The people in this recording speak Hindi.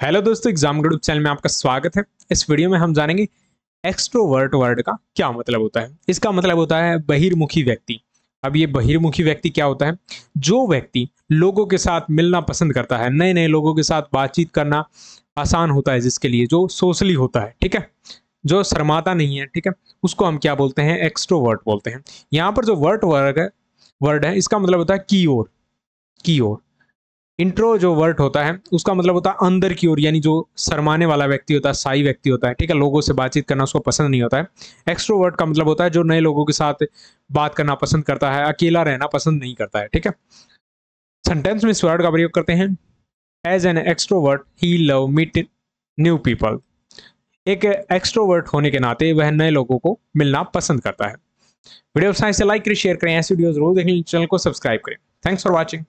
हेलो दोस्तों एग्ज़ाम ग्रुप चैनल में आपका स्वागत है। इस वीडियो में हम जानेंगे एक्सट्रोवर्ट वर्ड का क्या मतलब होता है। इसका मतलब होता है बहिर्मुखी व्यक्ति। अब ये बहिर्मुखी व्यक्ति क्या होता है? जो व्यक्ति लोगों के साथ मिलना पसंद करता है नए नए लोगों के साथ बातचीत करना आसान होता है जिसके लिए जो सोशली होता है, ठीक है? जो शर्माता नहीं है, ठीक है? उसको हम क्या बोलते हैं? एक्सट्रोवर्ट बोलते हैं। यहाँ पर जो वर्ट वर्ग है वर्ड है, इसका मतलब होता है की ओर की ओर। इंट्रो जो वर्ड होता है, उसका मतलब होता है अंदर की ओर, यानी जो शरमाने वाला व्यक्ति होता है, साई व्यक्ति होता है, ठीक है? लोगों से बातचीत करना उसको पसंद नहीं होता है। एक्सट्रोवर्ट का मतलब होता है जो नए लोगों के साथ बात करना पसंद करता है, अकेला रहना पसंद नहीं करता है, ठीक है? सेंटेंस में इस वर्ड का प्रयोग करते हैं। As an extrovert he love meet new people एक एक्सट्रोवर्ट होने के नाते वह नए लोगों को मिलना पसंद करता है। वीडियो साइंस से लाइक करें शेयर करें, ऐसे वीडियोस रोज देखने चैनल को सब्सक्राइब करें। Thanks for watching